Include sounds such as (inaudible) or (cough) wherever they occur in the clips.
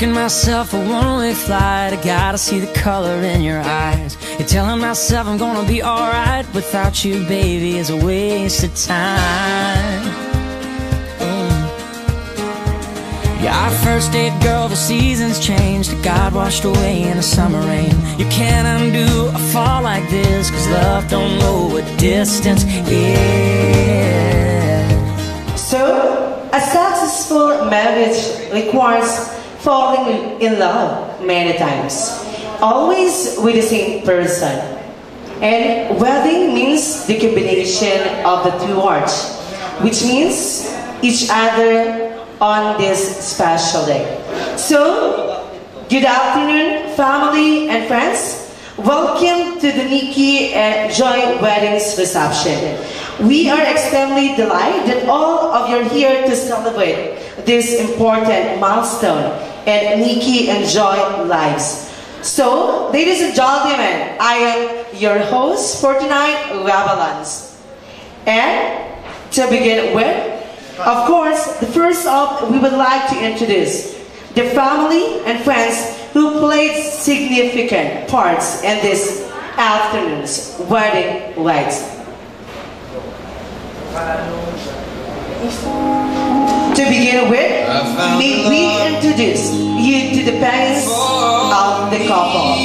Booking myself a one-way flight. I gotta see the color in your eyes. You're telling myself I'm gonna be alright without you, baby. Is a waste of time. Mm. Yeah, our first date, girl, the seasons changed. God washed away in the summer rain. You can't undo a fall like this, cause love don't know what distance is. So, a successful marriage requires falling in love many times, always with the same person. And wedding means the combination of the two hearts, which means each other on this special day. So, good afternoon, family and friends. Welcome to the Nicky and Joy Weddings reception. We are extremely delighted that all of you are here to celebrate this important milestone in Nicky and Joy lives. So, ladies and gentlemen, I am your host for tonight, Ravalans. And to begin with, of course, the first up, we would like to introduce the family and friends who played significant parts in this afternoon's wedding rites. To begin with, may we introduce you to the parents of the couple.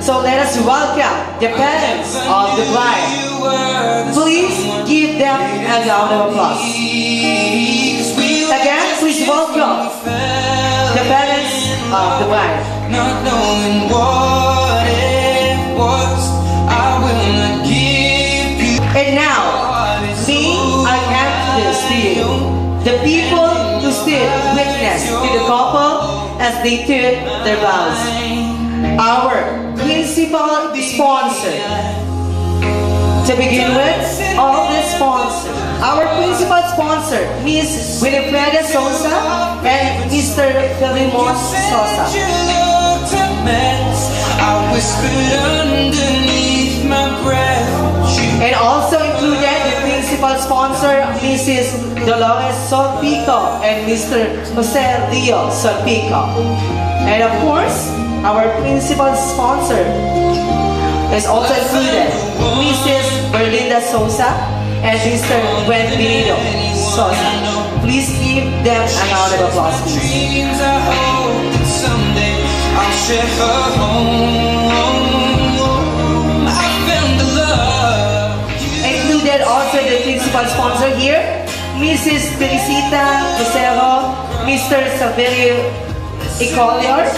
So let us welcome the parents of the bride. Please give them a round of applause. Again, please welcome the parents of the bride. Not knowing what it was, I will not give you. And now, me, I introduce to you the people who stood witness to the couple as they took their vows. Our principal sponsor. To begin with, all the sponsors. Our principal sponsor, Ms. Winifreda Sosa and Mr. Felimon Sosa. I whispered underneath Mrs. Dolores Solpico and Mr. Jose Leo Solpico. And of course, our principal sponsor is also included, Mrs. Berlinda Sosa and Mr. Benvenido Sosa. Please give them a round of applause, please. Included also the principal sponsor here, Mrs. Felicita Lucero, Mr. Saverio Ecolior,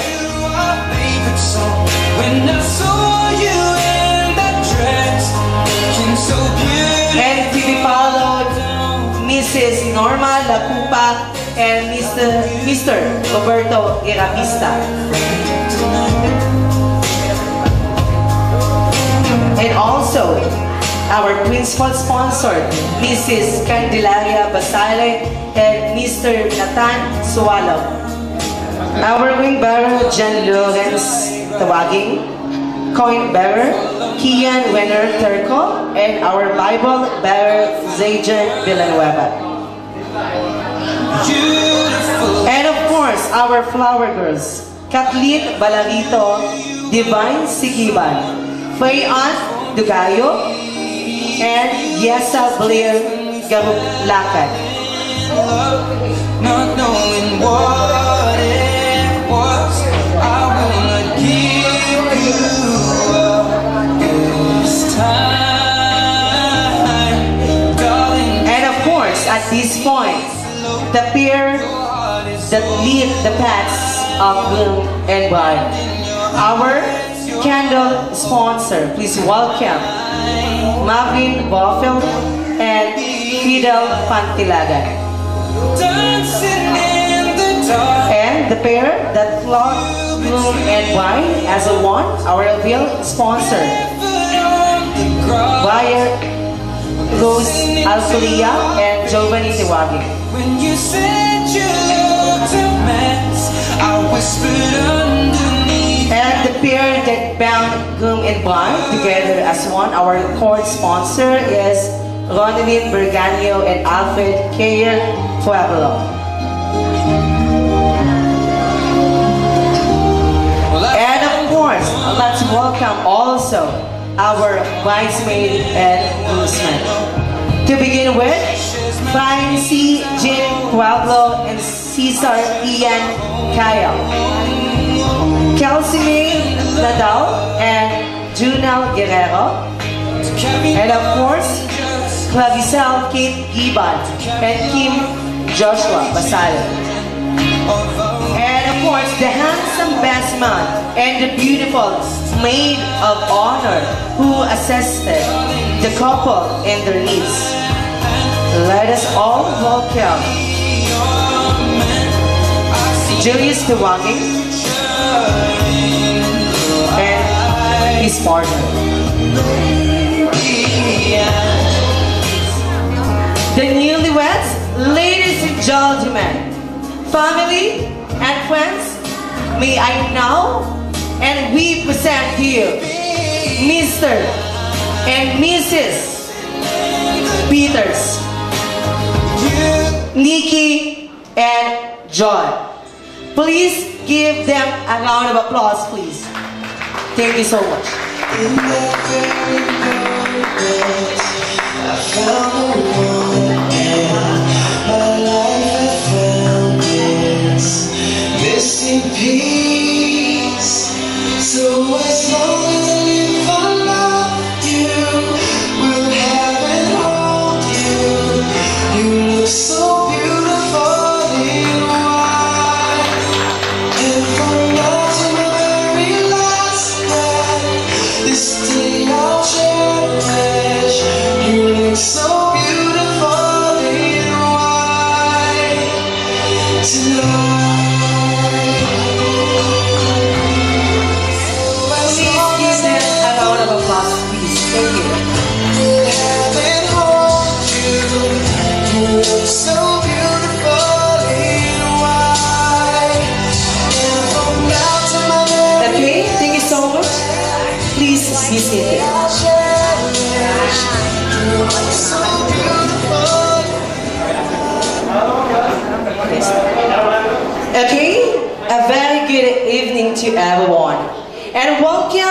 and to be followed Mrs. Norma Lacupa and Mr. Mr. Roberto Iravista. And also, our principal sponsor, Mrs. Candelaria Basale and Mr. Nathan Sualo. Our wing bearer, John Lawrence Tawaging, coin bearer, Kian Wenner Turco, and our Bible bearer, Zajan Villanueva. And of course, our flower girls, Kathleen Balarito, Divine Sigiban, Fayan Dugayo, and Yesa Blair Garuplakan. Not knowing what it was, I wanna give you up this time, darling. And of course, at this point, the pair that lead the paths of groom and bride. Our candle sponsor, please welcome Marvin Boffel and Fidel Pantilagan. Dancing in the dark. And the pair that flock groom and bride as a one, our real sponsor, on. Wire Rose Alculia and Giovanni Tiwagi. When you said you looked a mess, I whispered underneath. And the pair that bound groom and bride together as one, our court sponsor is Ronaldin Berganio and Alfred K. Pueblo. And of course, let's welcome also our bridesmaid and groomsmen. To begin with, Francie, Jean Pueblo, and Cesar Ian Kyle. Kelsey May Nadal and Junel Guerrero. And of course, Clavicel Kate Giban and Kim Joshua Basalo. And of course, the handsome best man and the beautiful maid of honor who assisted the couple in their needs. Let us all welcome Julius Tawagi his partner. The newlyweds, ladies and gentlemen, family and friends, may I now and we present you Mr. and Mrs. Peters, Nicky and Joy. Please give them a round of applause, please. Thank you so much.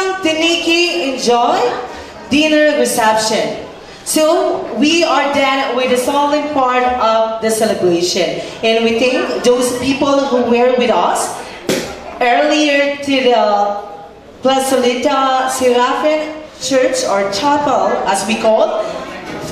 And welcome Enjoy Dinner Reception. So, we are done with the solemn part of the celebration. And we thank those people who were with us earlier to the Plazolita Seraphin Church or Chapel, as we call,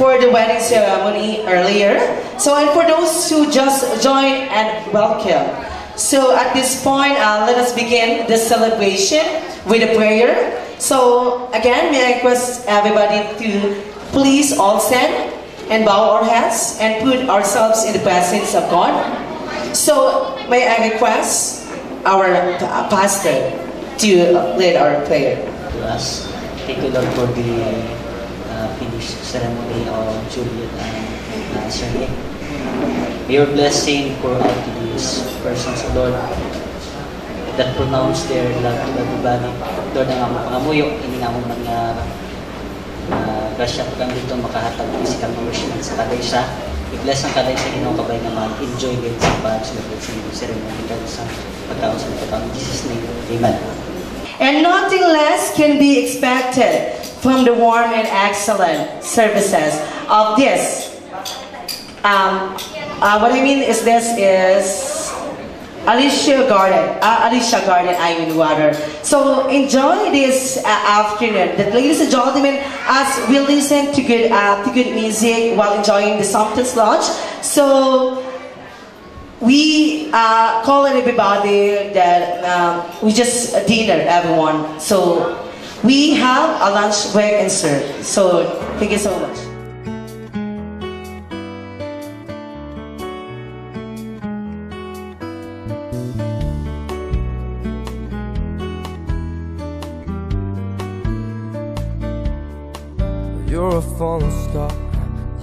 for the wedding ceremony earlier. So, and for those who just joined and welcome. So, at this point, uh, let us begin the celebration with a prayer. So, again, may I request everybody to please all stand and bow our heads and put ourselves in the presence of God. So, may I request our pastor to lead our prayer. to us. Thank you, Lord, for the uh, finished ceremony of Juliet and uh. May your blessing pour out to these persons, Lord, that pronounce their love to everybody. Lord, ang among pangamuyo, ini nga among mga uh, grasya po dito makahatag ng physical nourishment sa kaday sa i-bless ang kaday sa Ginoo kabay nga man enjoy din sa pag-celebration ng ceremony dahil sa pagkaon sa pagkaon. In Jesus' name, Amen. And nothing less can be expected from the warm and excellent services of this. Um, uh, what I mean is this is Alicia Garden, uh, Alicia Garden, I mean water. So enjoy this uh, afternoon. That, ladies and gentlemen, as we listen to good uh, to good music while enjoying the Softest Lodge. So we uh, call everybody that um, we just dinner everyone. So we have a lunch break and serve. So thank you so much.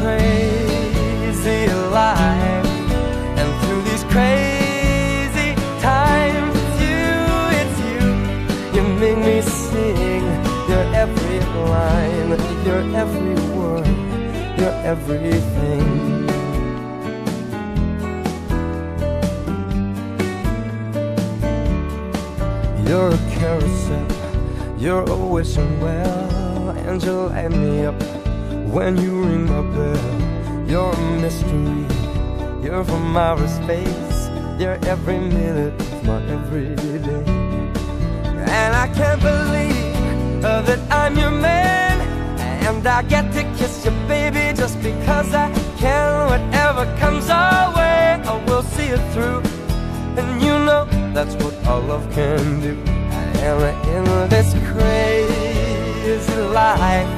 crazy life, and through these crazy times, it's you, it's you. You make me sing. Your every line, your every word, your everything. You're a carousel, you're a wishing well, and you light me up when you ring my bell. You're a mystery, you're from outer space, you're every minute of my everyday. And I can't believe that I'm your man, and I get to kiss you, baby, just because I can. Whatever comes our way, I will see it through. And you know that's what all love can do. And in this crazy life,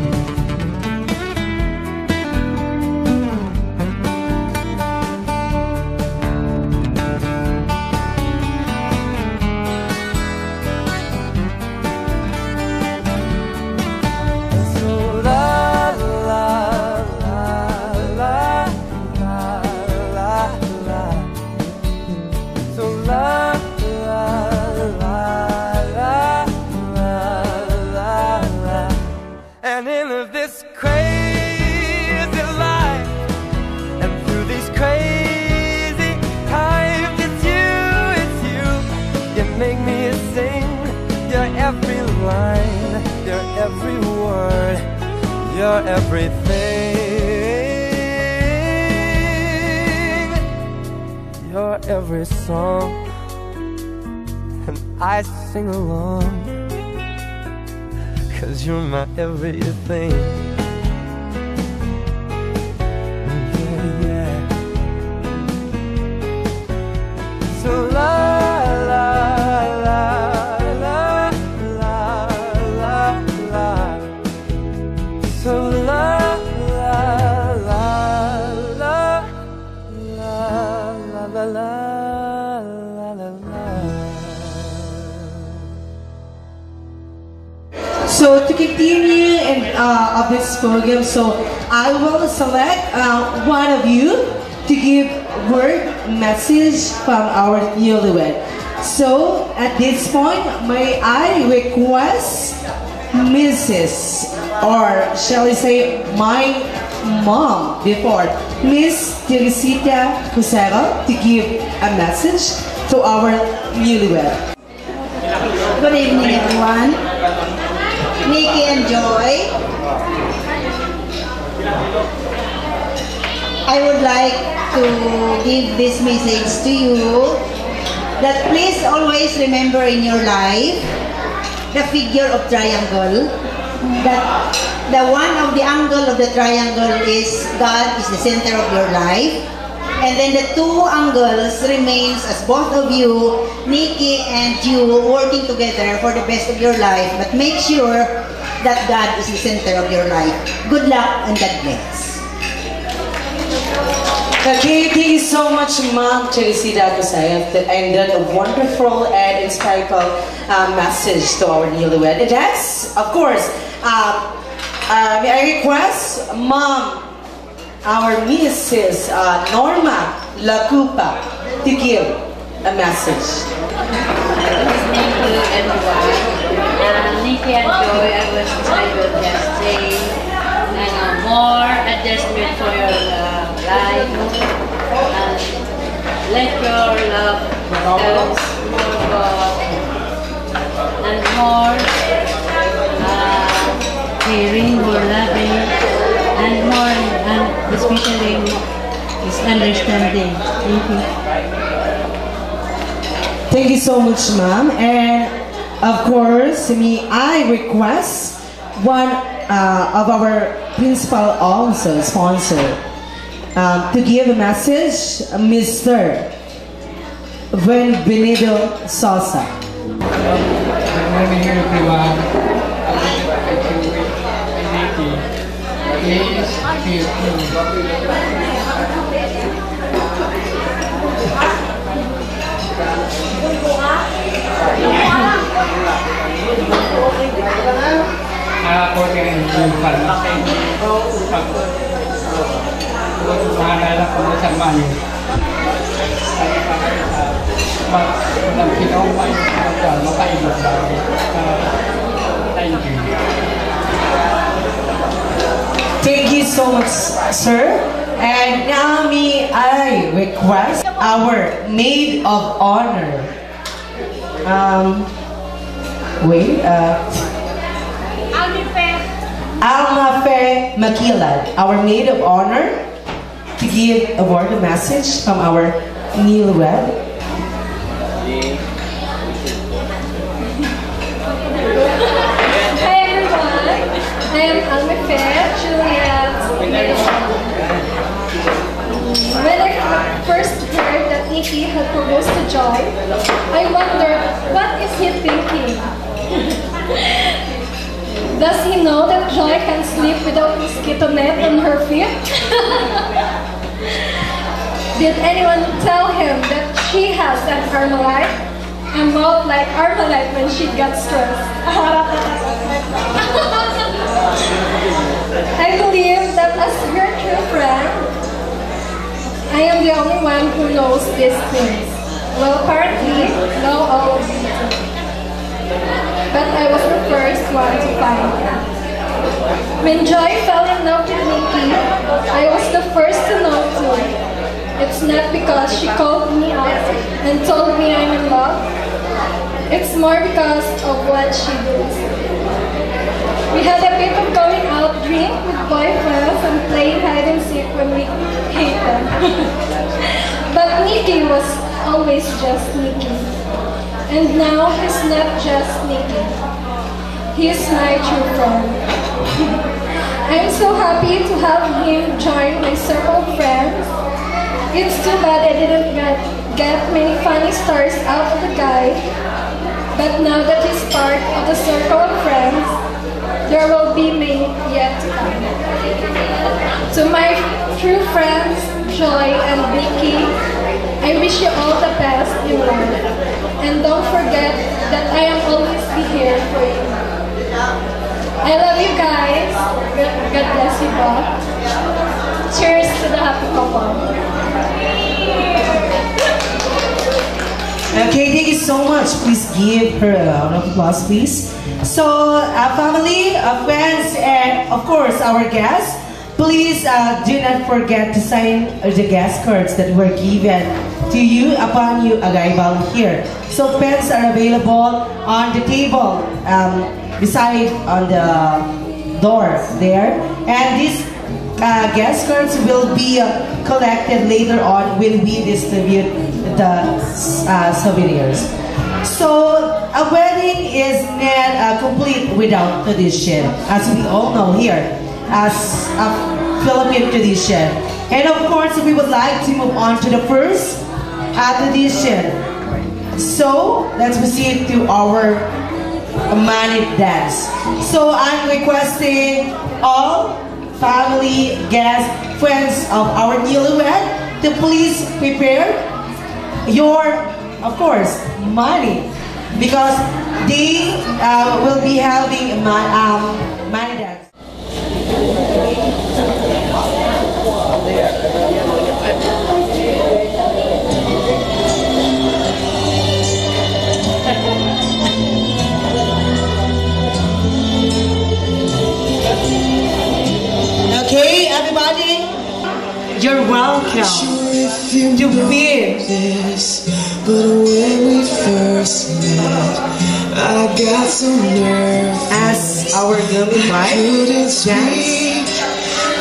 Your everything, You're every song, and I sing along. Cause you're my everything. So to continue and uh, of this program, so I will select uh, one of you to give word message from our newlywed. So at this point, may I request Mrs. or shall I say my mom before Miss Teresita Cusero to give a message to our newlywed. Good evening, everyone. Nikki and Joy. I would like to give this message to you that please always remember in your life the figure of triangle. That the one of the angle of the triangle is God is the center of your life. And then the two angles remains as both of you, Nicky and you, working together for the best of your life. But make sure that God is the center of your life. Good luck and God bless. Okay, thank you so much, Mom Teresita Kusayef, and that a wonderful and insightful uh, message to our newlywed. That's, of course, uh, uh, may I request Mom, our Mrs. Uh, Norma Lacupa, to give a message. listening to everyone. Uh, Nicky and Joy, I was will just say uh, more adjustment for your uh, life. And let your love else more God and more uh, caring, more loving, and and especially is understanding. Thank mm-hmm. you. Thank you so much, ma'am. And of course, me, I request one uh, of our principal also sponsor uh, to give a message, Mr. Ben Benvenido Sosa. I'm everyone. I'm Nicky. à, cô cái này dùng phần là cái phần cô chúng ta đây là không có sản phẩm mà làm khi nó quay nó quay nó quay được tay gì so much, sir. And now may I request our maid of honor. Um, wait, uh, Alma Fe our maid of honor, to give a word of message from our newlywed. Hi everyone, I am Alma Fair, Juliet's When I first heard that Nicky had proposed to Joy, I wondered, what is he thinking? (laughs) Does he know that Joy can sleep without mosquito net on her feet? (laughs) Did anyone tell him that she has an armalite? A mouth like armalite when she got stressed. (laughs) I believe that as your true friend, I am the only one who knows these things. Well, apparently, now all of do. But I was the first one to find it. When Joy fell in love with Nicky, I was the first to know too. It's not because she called me up and told me I'm in love. It's more because of what she does. We had a bit of going out, drink with boyfriends, and playing hide and seek when we hate them. (laughs) but Nicky was always just Nicky. And now he's not just Nicky. He's my true friend. (laughs) I'm so happy to have him join my circle of friends. It's too bad I didn't get, get many funny stories out of the guy. But now that he's part of the circle of friends, there will be many yet to come. To my true friends, Joy and Vicky, I wish you all the best in life. And don't forget that I am always be here for you. I love you guys. God bless you both. Cheers to the happy couple. Okay, thank you so much. Please give her a round of applause, please. So, our family, our friends, and of course, our guests, please uh, do not forget to sign the guest cards that were given to you upon your arrival here. So, pens are available on the table um, beside on the door there. And these uh, guest cards will be uh, collected later on when we distribute the uh, souvenirs. So a wedding is not uh, complete without tradition, as we all know here, as a Philippine tradition. And of course, we would like to move on to the first uh, tradition. So let's proceed to our money dance. So I'm requesting all family, guests, friends of our newlywed to please prepare your, of course, money. Because they uh, will be having my um, money dance. Okay, everybody, you're welcome to be this, but when we first met, I got so nervous. as our newly wife Couldn't dance. speak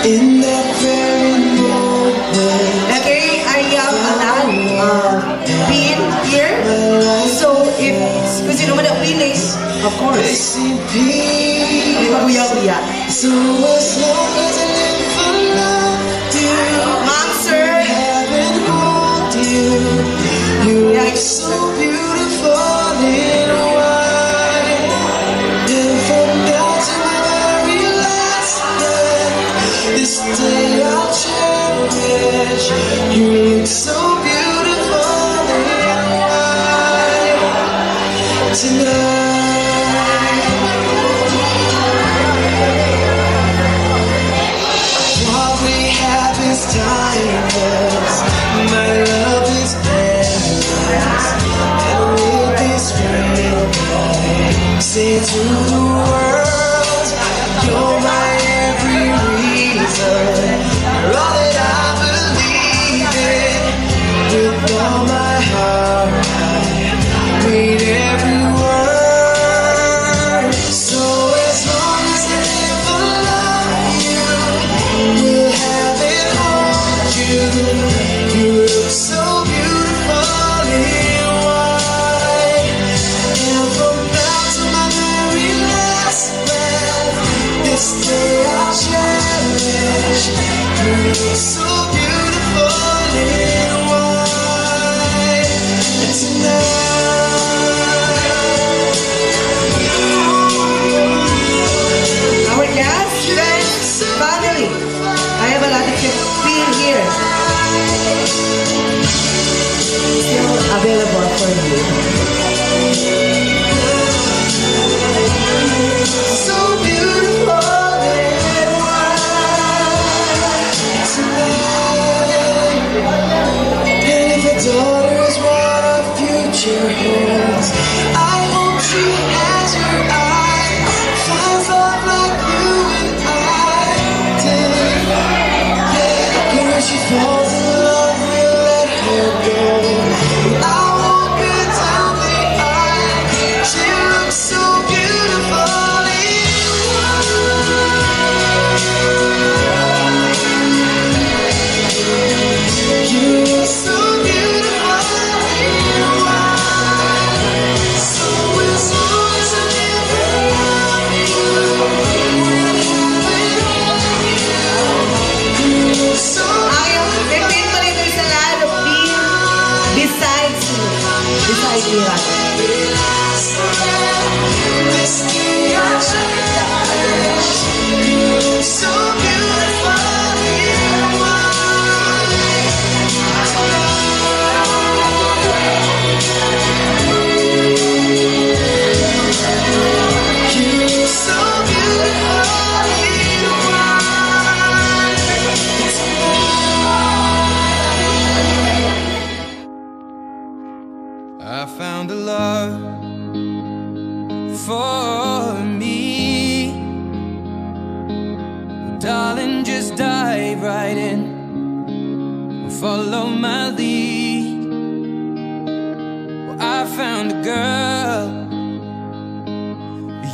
in that very moment. Okay, I am allowed uh, being here. So if kung sino man ang willing, of course, seem peace. di ba kuya-kuya? So as long as look so say to the world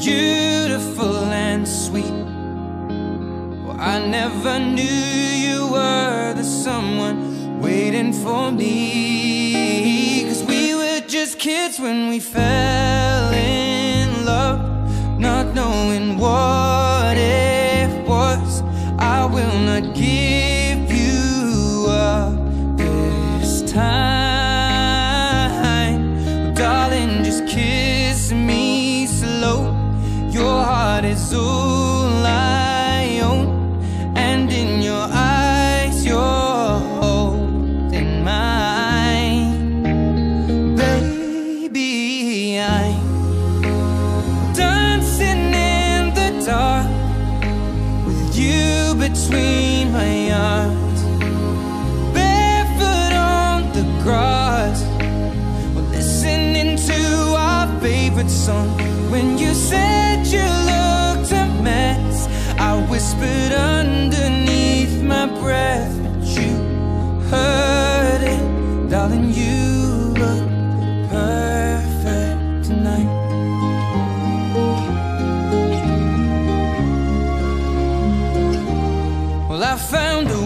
beautiful and sweet. Well, I never knew you were the someone waiting for me. Cause we were just kids when we fell. song when you said you looked a mess. I whispered underneath my breath, but you heard it, darling. You look perfect tonight. Well, I found a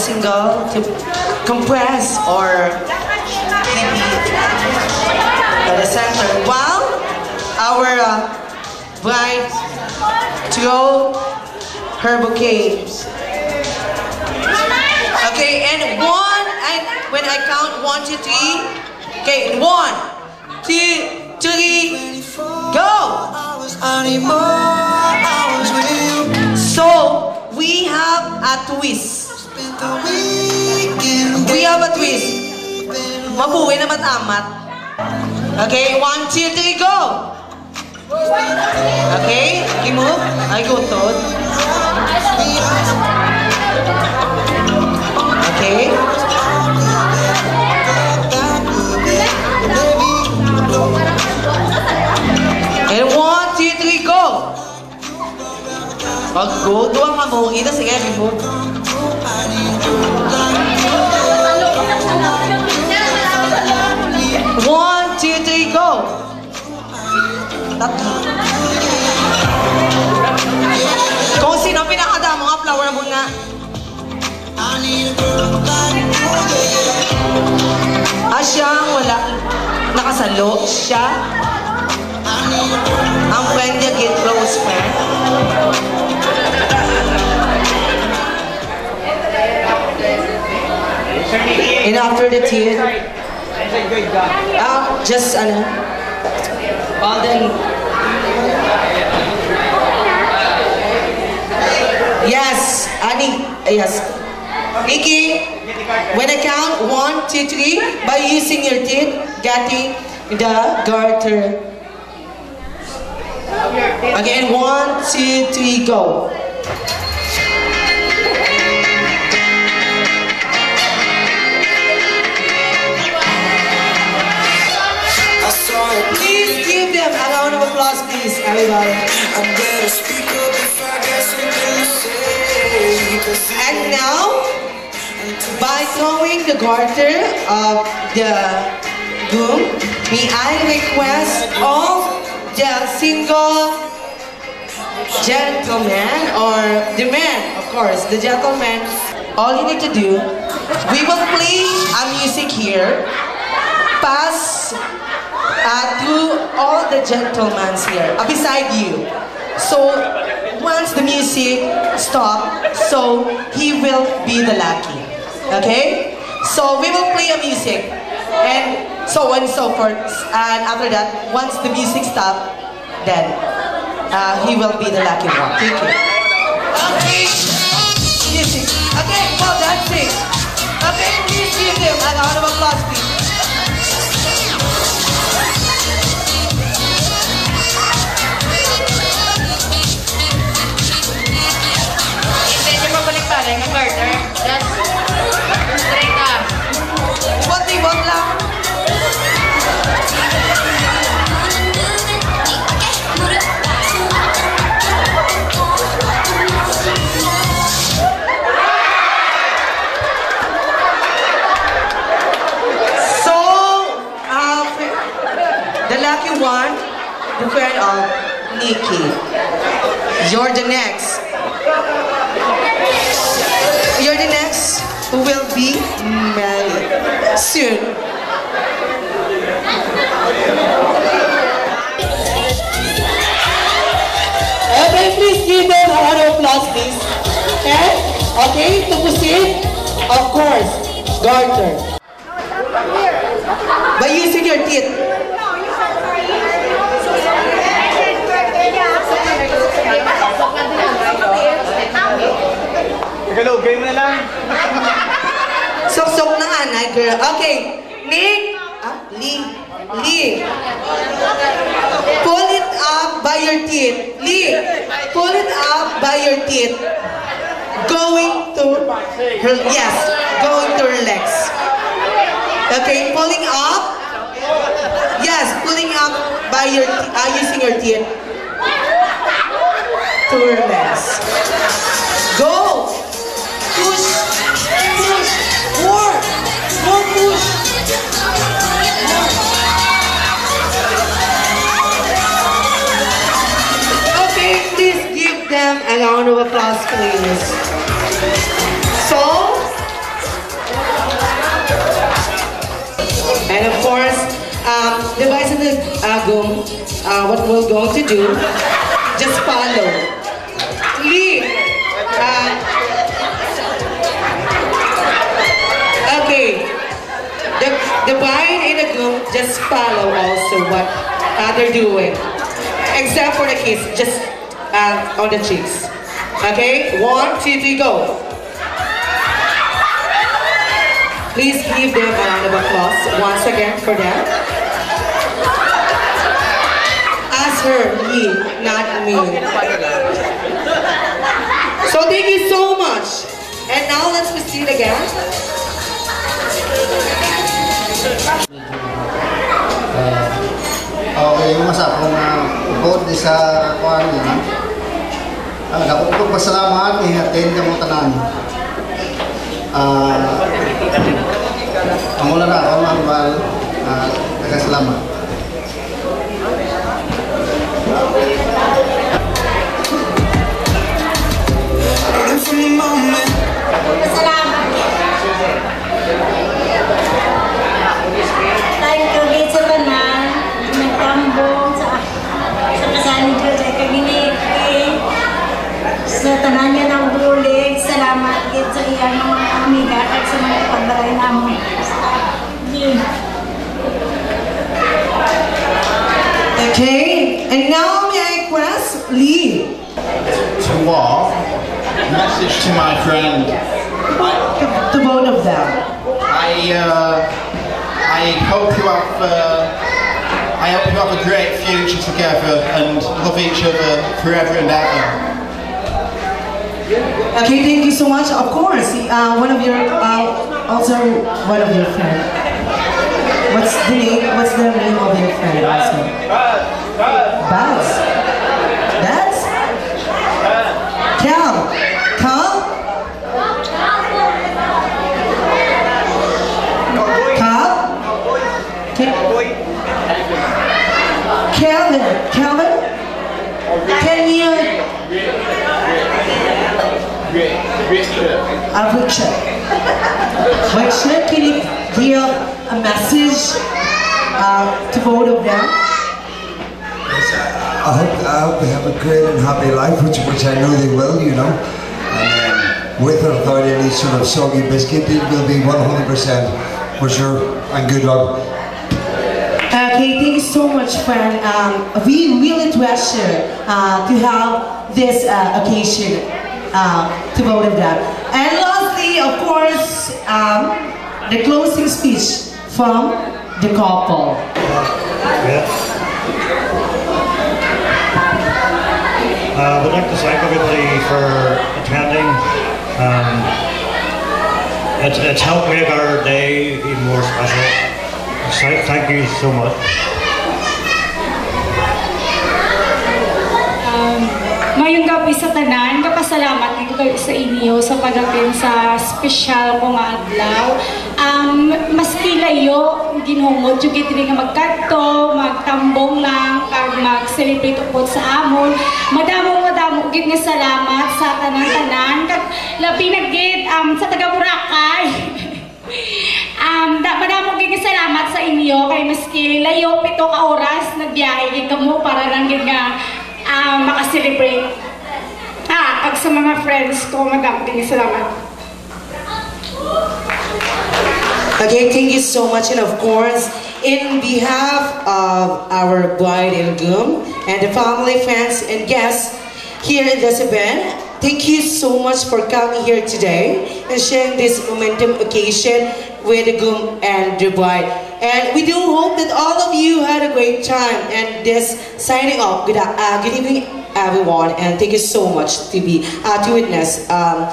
Single to compress or by the center while our uh, bride throw her bouquet. Okay, and one, and when I count one, two, three. Okay, one, two, three, go! So, we have a twist. We have a twist. Mabuhay na matamat. Okay, one, two, three, go! Okay, i-move. Ay, go. Okay. And one, two, three, go! Pag go, doon ka mo. Ina, sige, i-move. Ah, siya ang wala. Nakasalo. Siya. Ang friend niya, get close friend. And after the tear, ah, just ano, the Yes, Ani, yes. Nicky, when I count one, two, three, by using your teeth, getting the garter. Again, one, two, three, go. Please give them a round of applause, please, everybody. And now, by throwing the garter of the broom, may I request all the single gentlemen or the men, of course, the gentlemen, All you need to do, we will play a music here. Pass uh, to all the gentlemen here, uh, beside you. So once the music stop, so he will be the lucky. Okay? So we will play a music. And so on and so forth. And after that, once the music stops, then uh, he will be the lucky one. Thank you. Okay. Music. Okay, well, that's it. Okay, please give them a round of applause, please. The of Nicky. You're the next. You're the next who will be married soon. Okay, please give them a round of applause, please. Okay? Okay, to proceed, of course, garter. By using your teeth. Tagalogay mo na lang. Sok-sok na anay, girl. Okay, Nick. Ah, Lee. Lee. Pull it up by your teeth. Lee, pull it up by your teeth. Going to her, yes, going to her legs. Okay, pulling up. Yes, pulling up by your, uh, using your teeth. Legs. Go! Push! Push! More! More push! Okay, please give them a round of applause, please. So, and of course, um, the the Agum, uh, what we're going to do, just follow also what they're doing. Except for the kiss, just uh, on the cheeks. Okay? One, two, three, go. Please give them a round of applause once again for them. Ask her, me, not me. So thank you so much. And now let's proceed again. Okay, yung masa kung uh, bukod di sa kuan niya. Ah, dapat ko pasalamat ni atin ka mo tanan. Ah, ang wala na ako mahal. Ah, nagkasalamat. Okay, and now may I request Lee To what? Message to my friend. to, to both of them. I, uh, I hope you have, uh, I hope you have a great future together and love each other forever and ever. Okay, thank you so much. Of course, uh, one of your, uh, also one of your friends. What's the name? What's the name of your friend? Also? That's Cal. Cal. Cal. Can- Calvin. Calvin. Can you? Uh, Richard. Richard, can you give a message uh, to both of them? I hope, I hope they have a great and happy life, which, which I know they will, you know. And um, with or without any sort of soggy biscuit, it will be 100% for sure. And good luck. Okay, thank you so much, friend. Um, we really treasure uh, to have this uh, occasion uh, to both of them. And lastly, of course, um, the closing speech from the couple. Uh, would like to thank everybody for attending. Um, it's, it's helped make our day even more special. So, thank you so much. Um, mayong gabi sa tanan, kapasalamat dito kayo sa inyo sa pagdating sa special ko nga adlaw. Um, mas kilayo, ginhungod yung kitri nga magkadto, magtambong lang, kag mag-celebrate upod sa amon. Madamo madamo gid nga salamat sa tanan-tanan, kag labi na gid um, sa taga Boracay. (laughs) Um, da, madamo gid nga salamat sa inyo kay maski layo pito ka oras nagbiyahe gid kamo para lang gid nga um, makaselebrate. Ah, ag sa mga friends ko, madamo gid nga salamat. Again, thank you so much, and of course, in behalf of our bride and groom and the family, friends, and guests here in this event, thank you so much for coming here today and sharing this momentum occasion with the groom and the bride. And we do hope that all of you had a great time. And this signing off. Good, uh, good evening, everyone, and thank you so much to be uh, to witness um,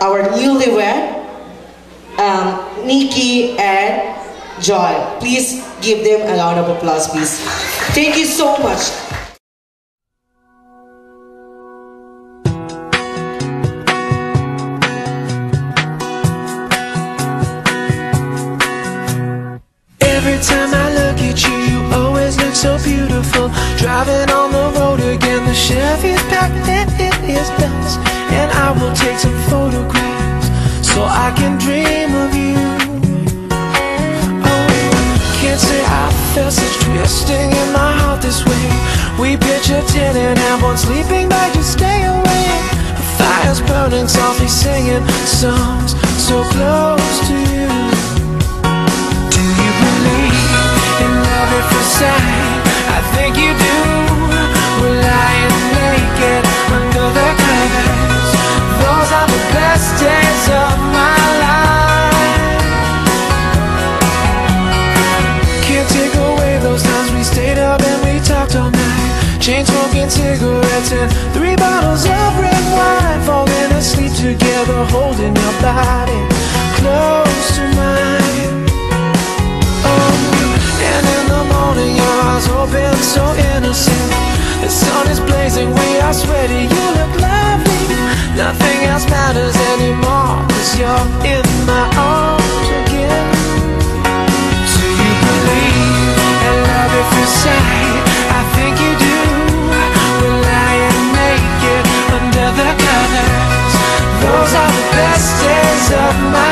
our newlywed um, Nicky and Joy. Please give them a round of applause, please. Thank you so much. Every time I look at you, you always look so beautiful. Driving on the road again, the Chevy's packed, it, it is dust. And I will take some photographs so I can dream twisting in my heart this way. We pitch a tent and have one sleeping bag to stay. The fire's burning, softly singing songs so close to you. Do you believe in love at first sight? And three bottles of red wine. Falling asleep together, holding your body close to mine. Oh, and in the morning your eyes open so innocent. The sun is blazing, we are sweaty, you look lovely. Nothing else matters anymore, cause you're in my arms again. Do you believe in love at first sight? The of mine.